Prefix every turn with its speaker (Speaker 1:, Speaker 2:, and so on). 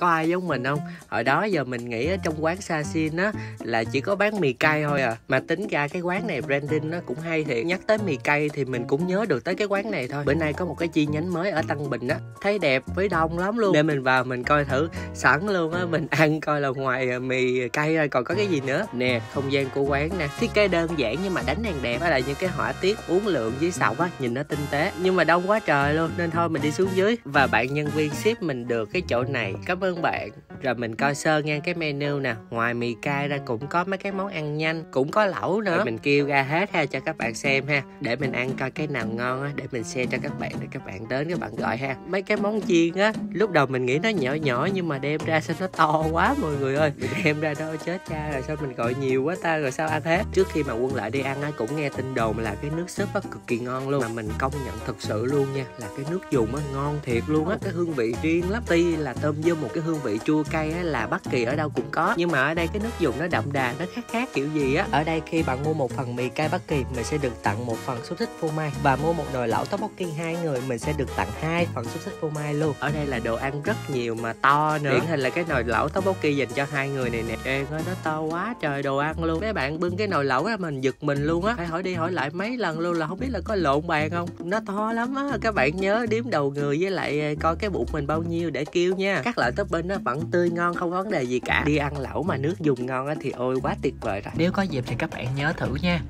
Speaker 1: có ai giống mình không? Hồi đó giờ mình nghĩ ở trong quán Sasin á, là chỉ có bán mì cay thôi à. Mà tính ra cái quán này branding nó cũng hay thiệt. Nhắc tới mì cay thì mình cũng nhớ được tới cái quán này thôi. Bữa nay có một cái chi nhánh mới ở Tân Bình á. Thấy đẹp với đông lắm luôn. Để mình vào mình coi thử. Sẵn luôn á, mình ăn coi là ngoài mì cay rồi còn có cái gì nữa. Nè, không gian của quán nè. Thiết kế đơn giản nhưng mà đánh đèn đẹp. Hay lại những cái họa tiết uống lượng với sọc á, nhìn nó tinh tế. Nhưng mà đông quá trời luôn, nên thôi mình đi xuống dưới. Và bạn nhân viên ship mình được cái chỗ này. Cảm ơn bạn. Rồi mình coi sơ ngang cái menu nè. Ngoài mì cay ra cũng có mấy cái món ăn nhanh, cũng có lẩu nữa. Mình kêu ra hết ha cho các bạn xem ha. Để mình ăn coi cái nào ngon á, để mình share cho các bạn để các bạn đến các bạn gọi ha. Mấy cái món chiên á, lúc đầu mình nghĩ nó nhỏ nhỏ nhưng mà đem ra sao nó to quá mọi người ơi. Mình đem ra đó chết cha rồi sao mình gọi nhiều quá ta, rồi sao ăn hết. Trước khi mà quân lại đi ăn á, cũng nghe tin đồn là cái nước súp á, cực kỳ ngon luôn. Mà mình công nhận thực sự luôn nha, là cái nước dùng á, ngon thiệt luôn á. Cái hương vị riêng lắm. Tuy là tôm vô một cái hương vị chua cay á là bất kỳ ở đâu cũng có. Nhưng mà ở đây cái nước dùng nó đậm đà nó khác khác kiểu gì á. Ở đây khi bạn mua một phần mì cay bất kỳ mình sẽ được tặng một phần xúc xích phô mai. Và mua một nồi lẩu tteokbokki hai người mình sẽ được tặng hai phần xúc xích phô mai luôn. Ở đây là đồ ăn rất nhiều mà to nữa. Điển hình là cái nồi lẩu tteokbokki dành cho hai người này nè. Ê nó to quá trời đồ ăn luôn. Mấy bạn bưng cái nồi lẩu ra mình giật mình luôn á. Phải hỏi đi hỏi lại mấy lần luôn là không biết là có lộn bàn không. Nó to lắm á các bạn nhớ đếm đầu người với lại coi cái bụng mình bao nhiêu để kêu nha. Các loại bên nó vẫn tươi ngon, không có vấn đề gì cả. Đi ăn lẩu mà nước dùng ngon á thì ôi, quá tuyệt vời rồi. Nếu có dịp thì các bạn nhớ thử nha.